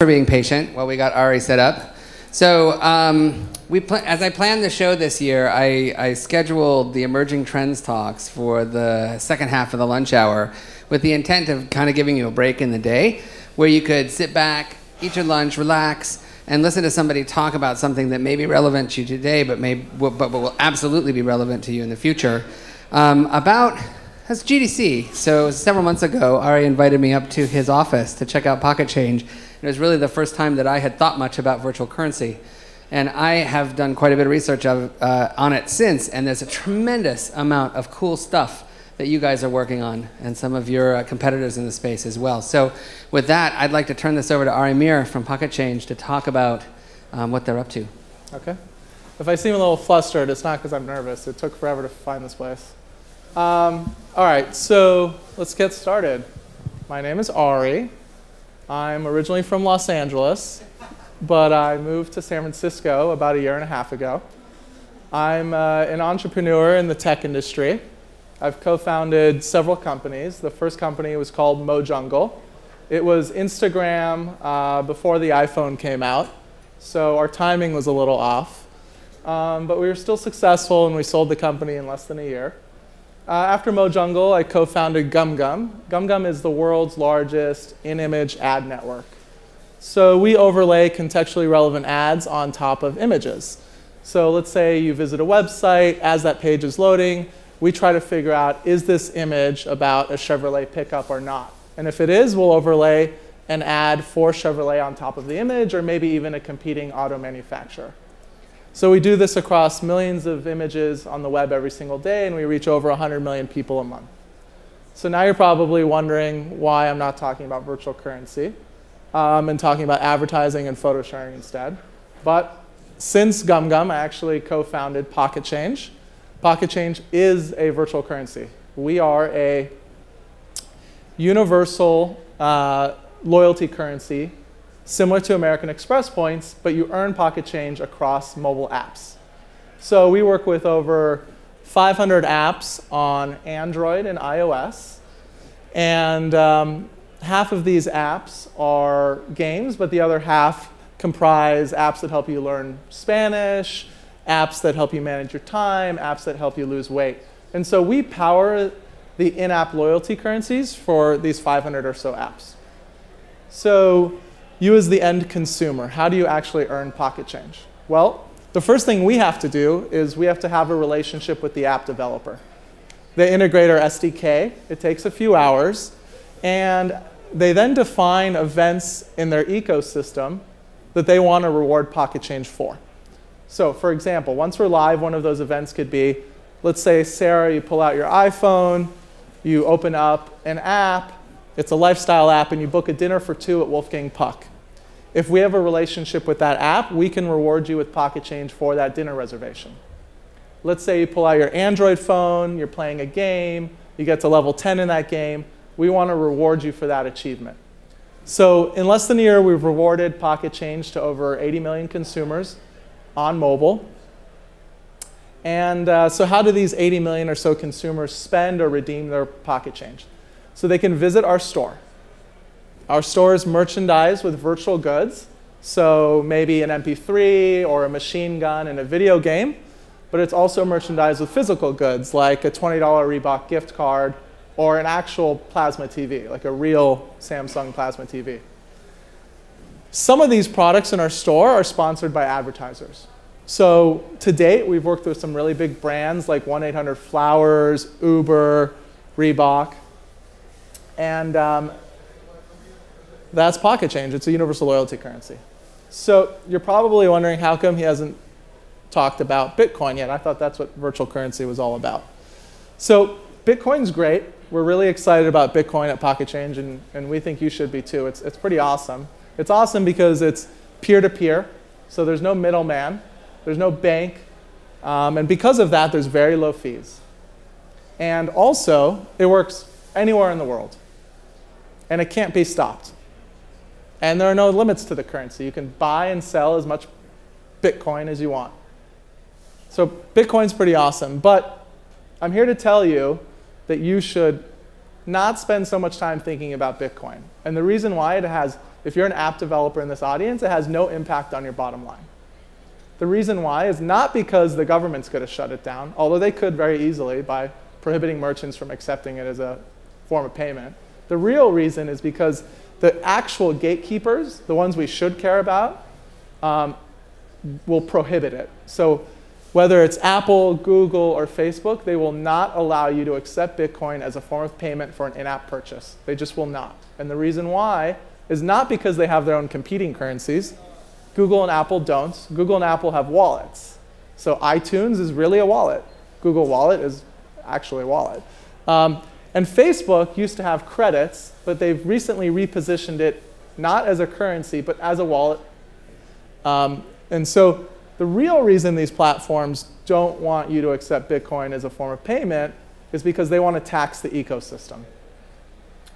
for being patient while we got Ari set up. So, um, we as I planned the show this year, I, I scheduled the emerging trends talks for the second half of the lunch hour with the intent of kind of giving you a break in the day where you could sit back, eat your lunch, relax, and listen to somebody talk about something that may be relevant to you today, but, may, but, but will absolutely be relevant to you in the future. Um, about that's GDC. So several months ago, Ari invited me up to his office to check out Pocket Change. It was really the first time that I had thought much about virtual currency. And I have done quite a bit of research of, uh, on it since, and there's a tremendous amount of cool stuff that you guys are working on, and some of your uh, competitors in the space as well. So, with that, I'd like to turn this over to Ari Mir from Pocket Change to talk about um, what they're up to. Okay. If I seem a little flustered, it's not because I'm nervous. It took forever to find this place. Um, all right, so let's get started. My name is Ari. I'm originally from Los Angeles, but I moved to San Francisco about a year and a half ago. I'm uh, an entrepreneur in the tech industry. I've co founded several companies. The first company was called MoJungle. It was Instagram uh, before the iPhone came out, so our timing was a little off. Um, but we were still successful and we sold the company in less than a year. Uh, after MoJungle, I co-founded GumGum. GumGum is the world's largest in-image ad network. So we overlay contextually relevant ads on top of images. So let's say you visit a website, as that page is loading, we try to figure out, is this image about a Chevrolet pickup or not? And if it is, we'll overlay an ad for Chevrolet on top of the image, or maybe even a competing auto manufacturer. So we do this across millions of images on the web every single day, and we reach over 100 million people a month. So now you're probably wondering why I'm not talking about virtual currency um, and talking about advertising and photo sharing instead. But since GumGum, I actually co-founded Pocket Change. Pocket Change is a virtual currency. We are a universal uh, loyalty currency similar to American Express points, but you earn Pocket Change across mobile apps. So we work with over 500 apps on Android and iOS. And um, half of these apps are games, but the other half comprise apps that help you learn Spanish, apps that help you manage your time, apps that help you lose weight. And so we power the in-app loyalty currencies for these 500 or so apps. So you as the end consumer, how do you actually earn pocket change? Well, the first thing we have to do is we have to have a relationship with the app developer. They integrate our SDK. It takes a few hours. And they then define events in their ecosystem that they want to reward pocket change for. So for example, once we're live, one of those events could be, let's say, Sarah, you pull out your iPhone, you open up an app, it's a lifestyle app, and you book a dinner for two at Wolfgang Puck. If we have a relationship with that app, we can reward you with pocket change for that dinner reservation. Let's say you pull out your Android phone, you're playing a game, you get to level 10 in that game. We want to reward you for that achievement. So in less than a year, we've rewarded Pocket Change to over 80 million consumers on mobile. And uh, so how do these 80 million or so consumers spend or redeem their Pocket Change? So they can visit our store. Our store is merchandised with virtual goods, so maybe an MP3 or a machine gun and a video game, but it's also merchandised with physical goods like a $20 Reebok gift card or an actual plasma TV, like a real Samsung plasma TV. Some of these products in our store are sponsored by advertisers. So to date, we've worked with some really big brands like 1-800-Flowers, Uber, Reebok. And um, that's Pocket Change. It's a universal loyalty currency. So you're probably wondering how come he hasn't talked about Bitcoin yet. I thought that's what virtual currency was all about. So Bitcoin's great. We're really excited about Bitcoin at Pocket Change, and, and we think you should be too. It's, it's pretty awesome. It's awesome because it's peer-to-peer, -peer, so there's no middleman, there's no bank, um, and because of that, there's very low fees. And also, it works anywhere in the world and it can't be stopped. And there are no limits to the currency. You can buy and sell as much Bitcoin as you want. So Bitcoin's pretty awesome, but I'm here to tell you that you should not spend so much time thinking about Bitcoin. And the reason why it has if you're an app developer in this audience, it has no impact on your bottom line. The reason why is not because the government's going to shut it down, although they could very easily by prohibiting merchants from accepting it as a form of payment. The real reason is because the actual gatekeepers, the ones we should care about, um, will prohibit it. So whether it's Apple, Google, or Facebook, they will not allow you to accept Bitcoin as a form of payment for an in-app purchase. They just will not. And the reason why is not because they have their own competing currencies. Google and Apple don't. Google and Apple have wallets. So iTunes is really a wallet. Google Wallet is actually a wallet. Um, and Facebook used to have credits, but they've recently repositioned it not as a currency, but as a wallet. Um, and so the real reason these platforms don't want you to accept Bitcoin as a form of payment is because they want to tax the ecosystem,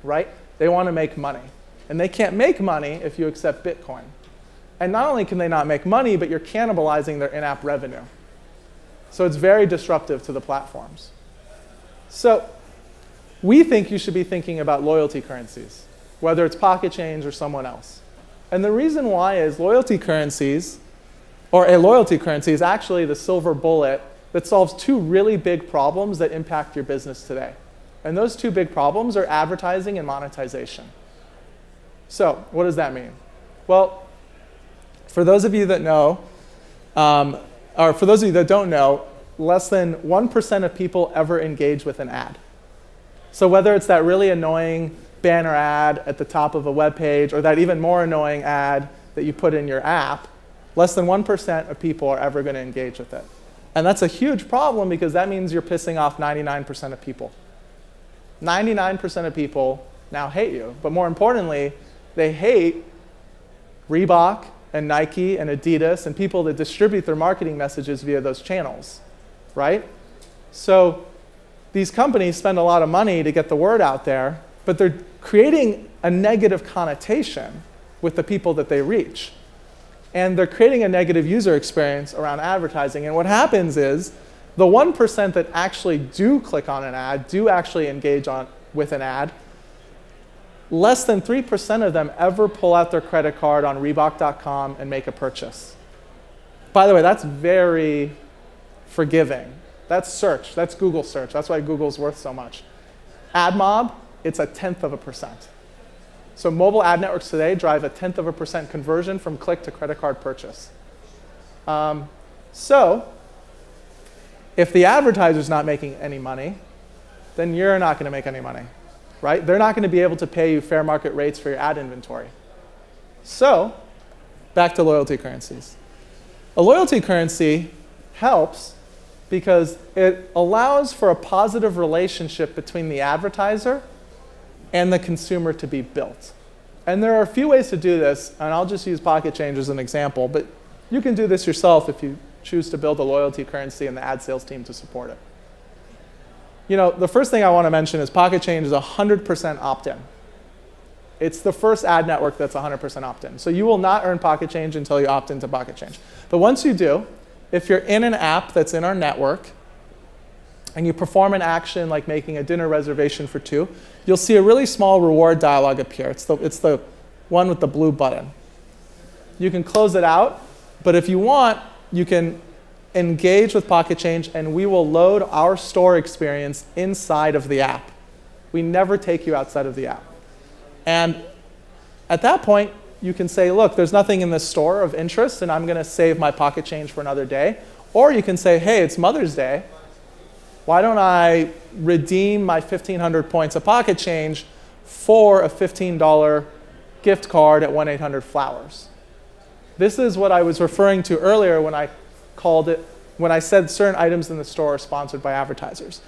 right? They want to make money. And they can't make money if you accept Bitcoin. And not only can they not make money, but you're cannibalizing their in app revenue. So it's very disruptive to the platforms. So we think you should be thinking about loyalty currencies, whether it's Pocket Change or someone else. And the reason why is loyalty currencies, or a loyalty currency, is actually the silver bullet that solves two really big problems that impact your business today. And those two big problems are advertising and monetization. So, what does that mean? Well, for those of you that know, um, or for those of you that don't know, less than 1% of people ever engage with an ad. So whether it's that really annoying banner ad at the top of a web page or that even more annoying ad that you put in your app, less than 1% of people are ever going to engage with it. And that's a huge problem because that means you're pissing off 99% of people. 99% of people now hate you. But more importantly, they hate Reebok and Nike and Adidas and people that distribute their marketing messages via those channels, right? So these companies spend a lot of money to get the word out there, but they're creating a negative connotation with the people that they reach. And they're creating a negative user experience around advertising. And what happens is the 1% that actually do click on an ad, do actually engage on, with an ad, less than 3% of them ever pull out their credit card on Reebok.com and make a purchase. By the way, that's very forgiving. That's search. That's Google search. That's why Google's worth so much. AdMob, it's a tenth of a percent. So mobile ad networks today drive a tenth of a percent conversion from click to credit card purchase. Um, so if the advertiser's not making any money, then you're not going to make any money, right? They're not going to be able to pay you fair market rates for your ad inventory. So back to loyalty currencies. A loyalty currency helps because it allows for a positive relationship between the advertiser and the consumer to be built. And there are a few ways to do this, and I'll just use Pocket Change as an example, but you can do this yourself if you choose to build a loyalty currency and the ad sales team to support it. You know, the first thing I want to mention is Pocket Change is 100% opt-in. It's the first ad network that's 100% opt-in. So you will not earn Pocket Change until you opt into Pocket Change. But once you do, if you're in an app that's in our network and you perform an action like making a dinner reservation for two, you'll see a really small reward dialog appear. It's the, it's the one with the blue button. You can close it out, but if you want, you can engage with Pocket Change and we will load our store experience inside of the app. We never take you outside of the app. And at that point, you can say, look, there's nothing in this store of interest, and I'm going to save my pocket change for another day. Or you can say, hey, it's Mother's Day. Why don't I redeem my 1,500 points of pocket change for a $15 gift card at 1 800 Flowers? This is what I was referring to earlier when I called it, when I said certain items in the store are sponsored by advertisers.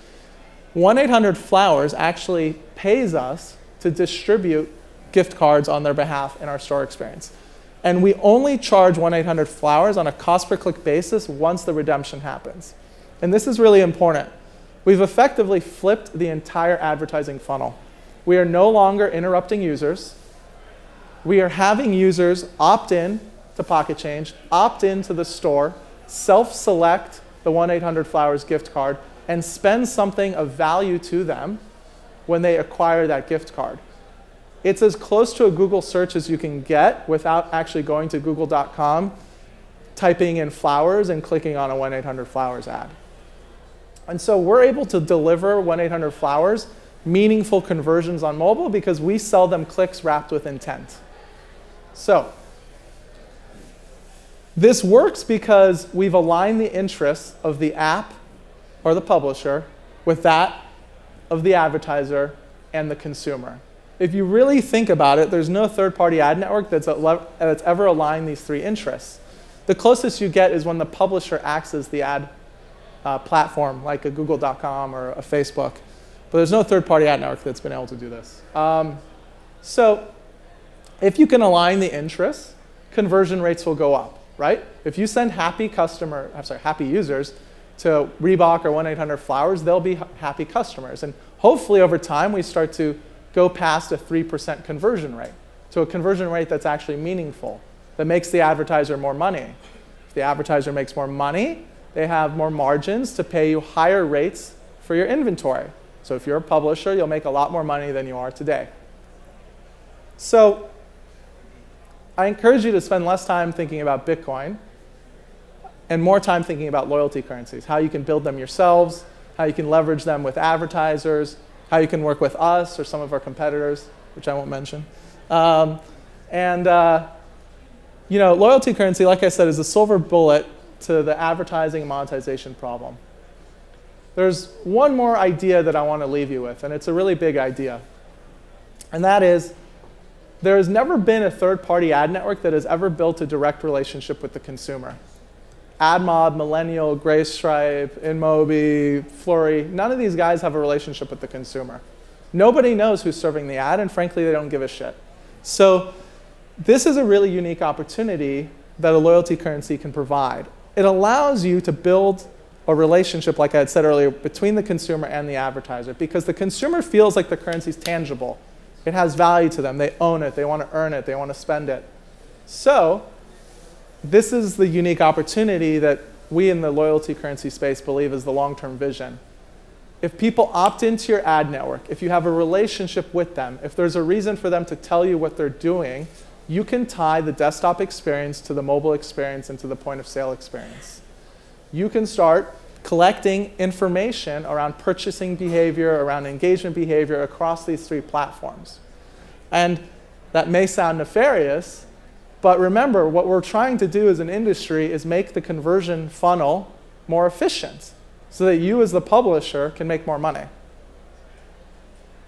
1 800 Flowers actually pays us to distribute gift cards on their behalf in our store experience. And we only charge 1-800-Flowers on a cost per click basis once the redemption happens. And this is really important. We've effectively flipped the entire advertising funnel. We are no longer interrupting users. We are having users opt in to Pocket Change, opt into the store, self-select the 1-800-Flowers gift card, and spend something of value to them when they acquire that gift card. It's as close to a Google search as you can get without actually going to google.com, typing in flowers, and clicking on a 1 800 Flowers ad. And so we're able to deliver 1 800 Flowers meaningful conversions on mobile because we sell them clicks wrapped with intent. So, this works because we've aligned the interests of the app or the publisher with that of the advertiser and the consumer. If you really think about it, there's no third party ad network that's, that's ever aligned these three interests. The closest you get is when the publisher acts as the ad uh, platform, like a Google.com or a Facebook. But there's no third party ad network that's been able to do this. Um, so if you can align the interests, conversion rates will go up, right? If you send happy customer, I'm sorry, happy users to Reebok or 1-800-Flowers, they'll be happy customers. And hopefully over time, we start to go past a 3% conversion rate to a conversion rate that's actually meaningful, that makes the advertiser more money. If the advertiser makes more money, they have more margins to pay you higher rates for your inventory. So if you're a publisher, you'll make a lot more money than you are today. So I encourage you to spend less time thinking about Bitcoin and more time thinking about loyalty currencies, how you can build them yourselves, how you can leverage them with advertisers, how you can work with us or some of our competitors, which I won't mention. Um, and uh, you know, loyalty currency, like I said, is a silver bullet to the advertising and monetization problem. There's one more idea that I want to leave you with, and it's a really big idea. And that is, there has never been a third-party ad network that has ever built a direct relationship with the consumer. AdMob, Millennial, Greystripe, InMobi, Flurry, none of these guys have a relationship with the consumer. Nobody knows who's serving the ad, and frankly, they don't give a shit. So this is a really unique opportunity that a loyalty currency can provide. It allows you to build a relationship, like I had said earlier, between the consumer and the advertiser because the consumer feels like the currency is tangible. It has value to them. They own it. They want to earn it. They want to spend it. So this is the unique opportunity that we in the loyalty currency space believe is the long-term vision. If people opt into your ad network, if you have a relationship with them, if there's a reason for them to tell you what they're doing, you can tie the desktop experience to the mobile experience and to the point of sale experience. You can start collecting information around purchasing behavior, around engagement behavior across these three platforms. And that may sound nefarious, but remember, what we're trying to do as an industry is make the conversion funnel more efficient so that you as the publisher can make more money.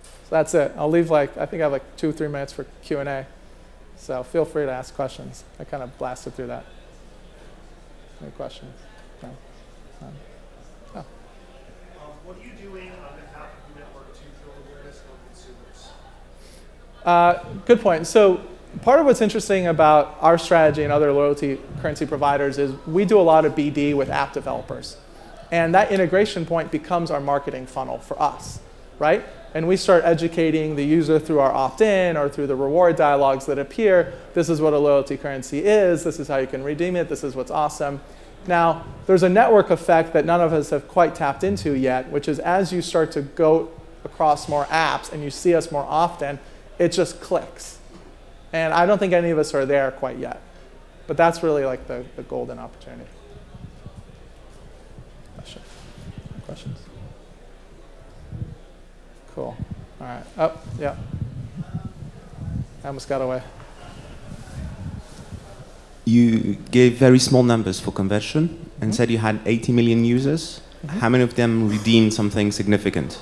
So that's it. I'll leave like, I think I have like two, three minutes for Q&A. So feel free to ask questions. I kind of blasted through that. Any questions? No? Oh. um, what are you doing on behalf of the network to build awareness among consumers? Uh, good point. So part of what's interesting about our strategy and other loyalty currency providers is we do a lot of BD with app developers. And that integration point becomes our marketing funnel for us, right? and we start educating the user through our opt-in or through the reward dialogues that appear. This is what a loyalty currency is. This is how you can redeem it. This is what's awesome. Now, there's a network effect that none of us have quite tapped into yet, which is as you start to go across more apps and you see us more often, it just clicks. And I don't think any of us are there quite yet. But that's really like the, the golden opportunity. Question. Questions? Cool. All right. Oh, yeah. I almost got away. You gave very small numbers for conversion and mm -hmm. said you had 80 million users. Mm -hmm. How many of them redeemed something significant?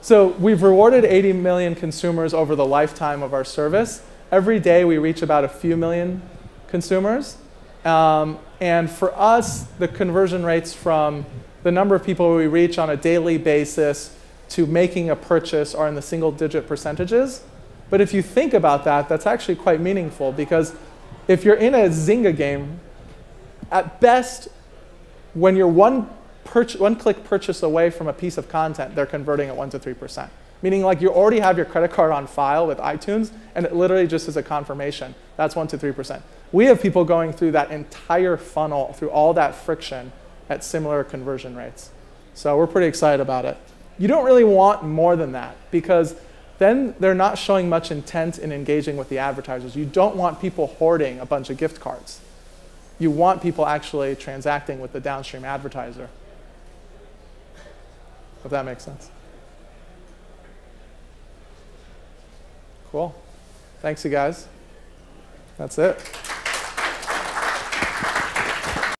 So we've rewarded 80 million consumers over the lifetime of our service. Every day we reach about a few million consumers. Um, and for us, the conversion rates from the number of people we reach on a daily basis to making a purchase are in the single digit percentages. But if you think about that, that's actually quite meaningful because if you're in a Zynga game, at best, when you're one, one click purchase away from a piece of content, they're converting at 1% to 3%. Meaning like you already have your credit card on file with iTunes, and it literally just is a confirmation. That's 1% to 3%. We have people going through that entire funnel, through all that friction at similar conversion rates. So we're pretty excited about it. You don't really want more than that because then they're not showing much intent in engaging with the advertisers. You don't want people hoarding a bunch of gift cards. You want people actually transacting with the downstream advertiser. If that makes sense. Cool. Thanks, you guys. That's it.